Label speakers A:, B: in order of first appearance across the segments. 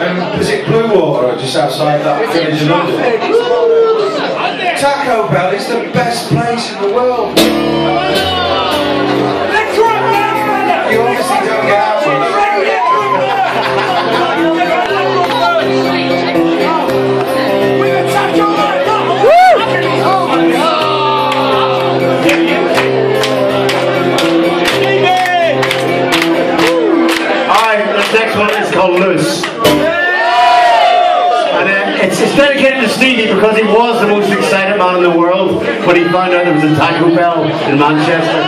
A: Um, was it Bluewater just outside that village in London? Taco Bell is the best place in the world. You obviously don't get out
B: from Next one is called Loose it's dedicated to Stevie because he was the most excited man in the world when he found out there was a Taco Bell in Manchester.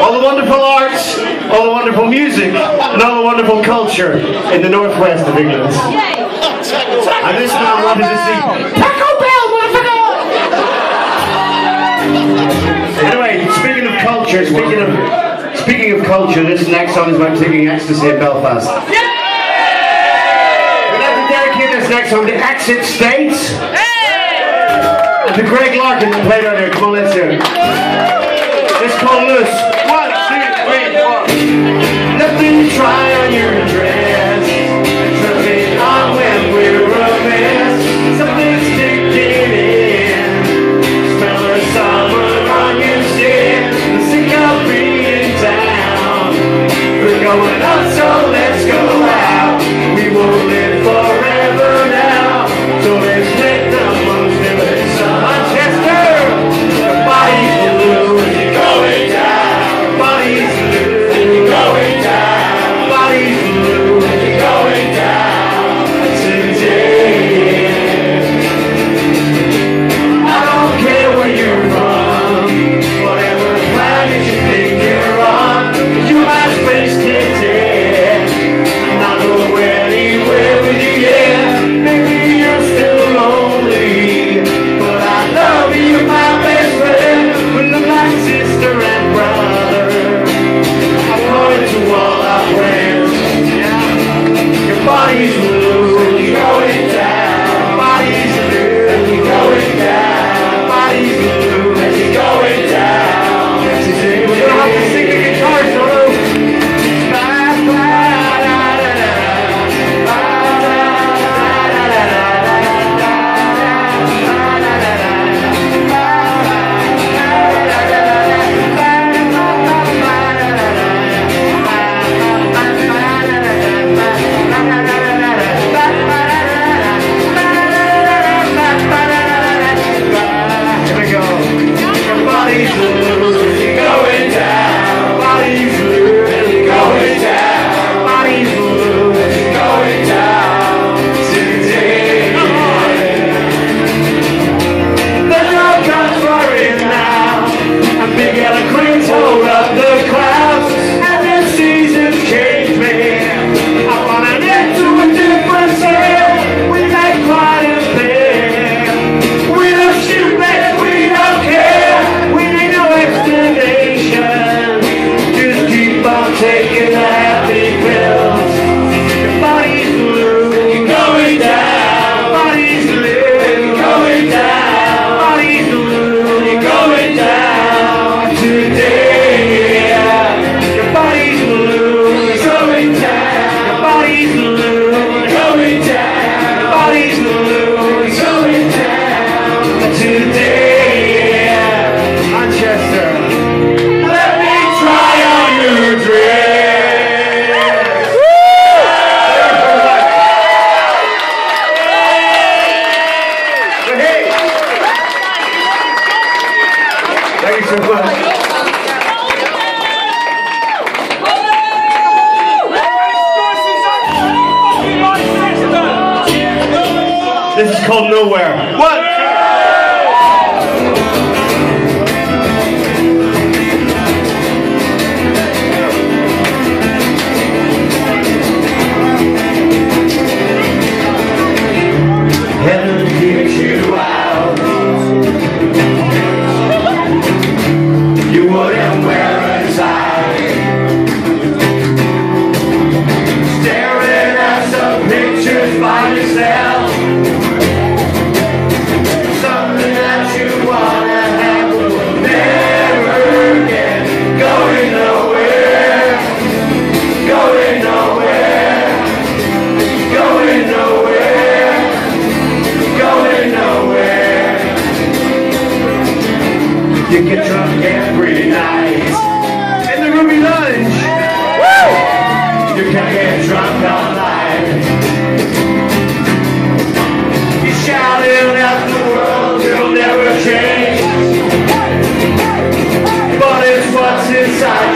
B: All the wonderful arts, all the wonderful music, and all the wonderful culture in the northwest of England. And this man wanted to see Taco Bell, motherfucker! Anyway, speaking of culture, speaking of speaking of culture, this next song is about taking ecstasy in Belfast us next from the Exit States. Hey! The Greg Larkin will play right there. Come on, let's hear. It's called Loose. One, two, three, four. Nothing to try on your come nowhere. What? You get drunk every night in the Ruby Lounge. Woo! You can get drunk all night. You shouting at the world, it'll never change. But it's what's inside.